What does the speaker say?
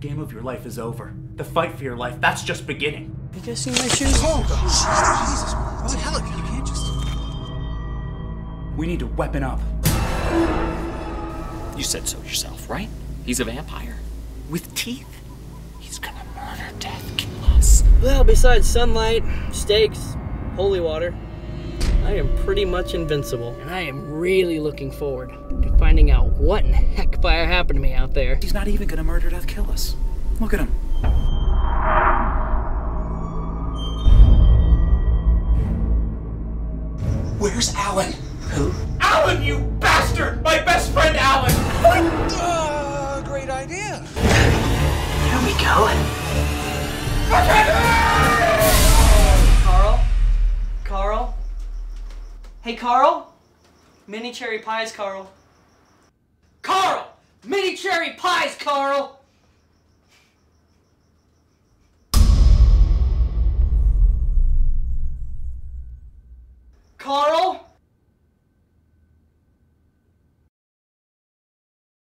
game of your life is over. The fight for your life, that's just beginning. You guys see my shoes? Oh, Jesus. What the hell? You can't just. We need to weapon up. You said so yourself, right? He's a vampire. With teeth. He's gonna murder, death, kill us. Well, besides sunlight, stakes, holy water, I am pretty much invincible. And I am really looking forward to finding out what in the heck fire happened to me out there. He's not even gonna murder, death, kill us. Look at him. Where's Alan? Who? Alan, you bastard! My best friend, Alan! Uh, great idea. Here we go. Carl? Carl? Hey, Carl? Mini cherry pies, Carl. Carl! Mini cherry pies, Carl! Carl?